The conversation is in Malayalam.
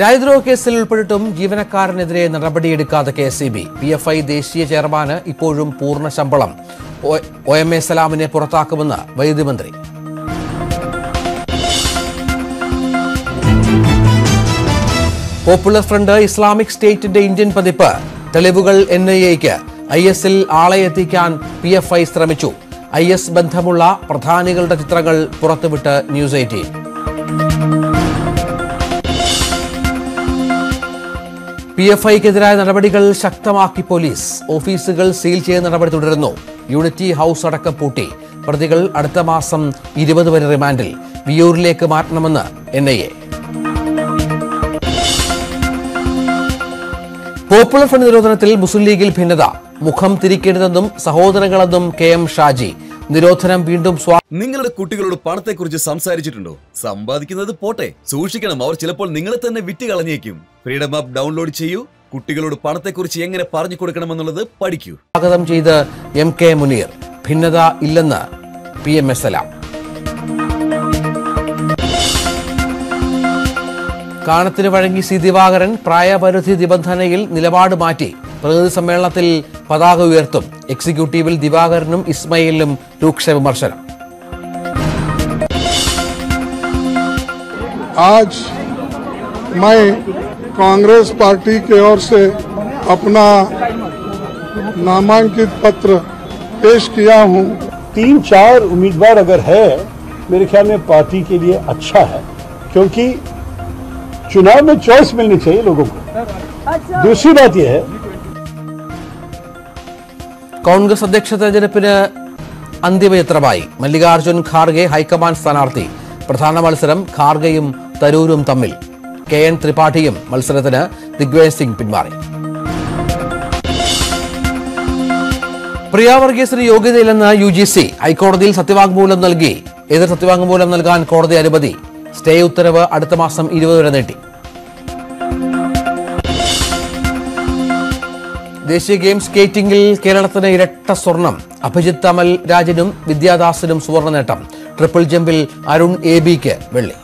രാജ്യദ്രോഹ കേസിൽ ഉൾപ്പെട്ടിട്ടും ജീവനക്കാരനെതിരെ നടപടിയെടുക്കാതെ K C B. P F I ദേശീയ ചെയർമാന് ഇപ്പോഴും പൂർണ ശമ്പളം. ഒ എം എ സലാമിനെ പുറത്താക്കുമെന്ന് വൈദ്യുതി മന്ത്രി. പോപ്പുലർ ഫ്രണ്ട് ഇസ്ലാമിക് സ്റ്റേറ്റിന്റെ ഇന്ത്യൻ പതിപ്പ്. തെളിവുകൾ എൻ ഐ എക്ക്. ഐ എസിൽ ആളെ എത്തിക്കാൻ പി എഫ് ഐ ശ്രമിച്ചു. ഐ എസ് ബന്ധമുള്ള പ്രധാനികളുടെ ചിത്രങ്ങൾ പുറത്തുവിട്ട് ന്യൂസ് എയ്റ്റീൻ. പി എഫ് ഐക്കെതിരായ നടപടികൾ ശക്തമാക്കി പോലീസ്. ഓഫീസുകൾ സീൽ ചെയ്യുന്ന നടപടി തുടരുന്നു. യൂണിറ്റി ഹൌസ് അടക്കം പൂട്ടി. പ്രതികൾ അടുത്ത മാസം ഇരുപത് വരെ റിമാൻഡിൽ. വിയൂരിലേക്ക് മാറ്റണമെന്ന് N I A popular front നിരോധനത്തിൽ മുസ്ലിം ലീഗിൽ ഭിന്നത. മുഖം തിരിക്കരുതെന്നും സഹോദരങ്ങളെന്നും കെ എം ഷാജി. നിരോധനം വീണ്ടും നിങ്ങളുടെ കുട്ടികളോട് പണത്തെക്കുറിച്ച് സംസാരിച്ചിട്ടുണ്ടോ? സമ്പാദിക്കുന്നത് പോട്ടെ. സൂക്ഷിക്കണം അവർ ചിലപ്പോൾ നിങ്ങളെ തന്നെ വിറ്റ് കളഞ്ഞേക്കും ഫ്രീഡം ആപ്പ് ഡൗൺലോഡ് ചെയ്യൂ. കുട്ടികളോട് പണത്തെക്കുറിച്ച് എങ്ങനെ പറഞ്ഞു കൊടുക്കണമെന്നുള്ളത് പഠിക്കൂ. സ്വാഗതം ചെയ്ത് എം കെ മുനീർ. ഭിന്നത ഇല്ലെന്ന് പി എം എസ് സലാം. കാണത്തിന് വഴങ്ങി സി ദിവാകരൻ പ്രായപരിധി നിബന്ധനയിൽ നിലപാട് മാറ്റി. പ്രകൃതി സമ്മേളനത്തിൽ പതാക ഉയർത്തും. എക്സിക്യൂട്ടീവിൽ ദിവാകരനും ഇസ്മയിലിനും രൂക്ഷ വിമർശനം आज मैं कांग्रेस पार्टी की ओर से अपना नामांकित पत्र पेश किया हूं तीन चार उम्मीदवार अगर है मेरे ख्याल में पार्टी के लिए अच्छा है क्योंकि चुनाव में चॉइस मिलनी चाहिए लोगों को दूसरी बात यह है കോൺഗ്രസ് അധ്യക്ഷ തെരഞ്ഞെടുപ്പിന് അന്തിമയത്രമായി മല്ലികാർജുൻ ഖാർഗെ ഹൈക്കമാൻഡ് സ്ഥാനാർത്ഥി. പ്രധാന മത്സരം ഖാർഗെയും തരൂരും തമ്മിൽ. കെ എൻ ത്രിപാഠിയും മത്സരത്തിന് ദിഗ്വേജ് സിംഗ് പിന്മാറി. പ്രിയ വർഗീസിന് യോഗ്യതയില്ലെന്ന് യു ജി സി ഹൈക്കോടതിയിൽ സത്യവാങ്മൂലം നൽകി. എതിർ സത്യവാങ്മൂലം നൽകാൻ കോടതി അനുമതി. സ്റ്റേ ഉത്തരവ് അടുത്ത മാസം ഇരുപത് വരെ നീട്ടി. ദേശീയ ഗെയിംസ് സ്കേറ്റിംഗിൽ കേരളത്തിന് ഇരട്ട സ്വർണം. അഭിജിത്ത് അമൽ രാജനും വിദ്യാദാസനും സുവർണ നേട്ടം. ട്രിപ്പിൾ ജമ്പിൽ അരുൺ എ ബിക്ക് വെള്ളി.